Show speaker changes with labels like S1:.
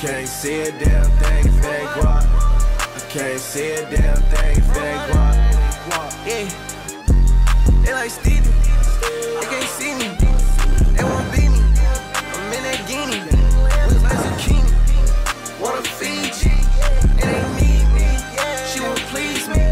S1: Can't see a damn thing if they guap. I can't see a damn thing if they guap.
S2: Yeah, they like Stevie. They can't see me. They won't beat me. I'm in that guinea. Looks like zucchini. Wanna feed you. It ain't need me. She won't please me.